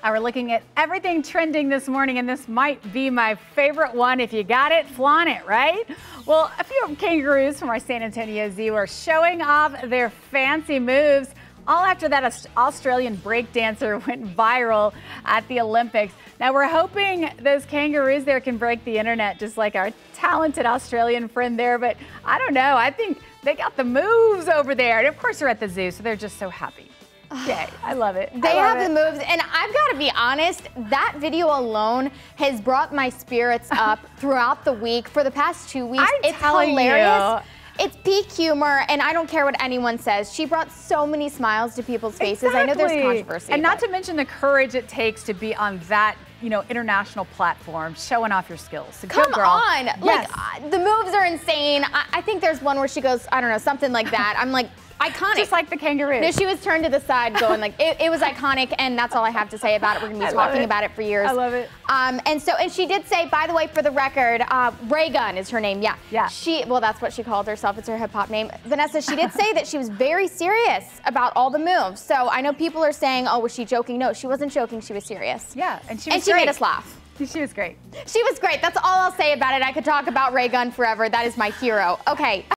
Uh, we're looking at everything trending this morning, and this might be my favorite one. If you got it, flaunt it, right? Well, a few kangaroos from our San Antonio Zoo are showing off their fancy moves. All after that Australian breakdancer went viral at the Olympics. Now we're hoping those kangaroos there can break the internet just like our talented Australian friend there, but I don't know. I think they got the moves over there. And of course they're at the zoo, so they're just so happy. Yay, I love it. They love have it. the moves, and I've got to be honest, that video alone has brought my spirits up throughout the week. For the past two weeks, I'm it's hilarious. You. It's peak humor, and I don't care what anyone says. She brought so many smiles to people's faces. Exactly. I know there's controversy. And not to mention the courage it takes to be on that you know, international platform, showing off your skills. So Come on. Yes. Like, uh, the moves are insane. I, I think there's one where she goes, I don't know, something like that. I'm like, iconic. Just like the kangaroo. No, she was turned to the side going like, it, it was iconic, and that's all I have to say about it. We're going to be talking about it for years. I love it. Um, and so, and she did say, by the way, for the record, uh, Raygun is her name. Yeah. Yeah. She, well, that's what she called herself. It's her hip hop name. Vanessa, she did say that she was very serious about all the moves. So I know people are saying, oh, was she joking? No, she wasn't joking. She was serious. Yeah, and she was And she great. made us laugh. She was great. She was great. That's all I'll say about it. I could talk about Ray Raygun forever. That is my hero. Okay.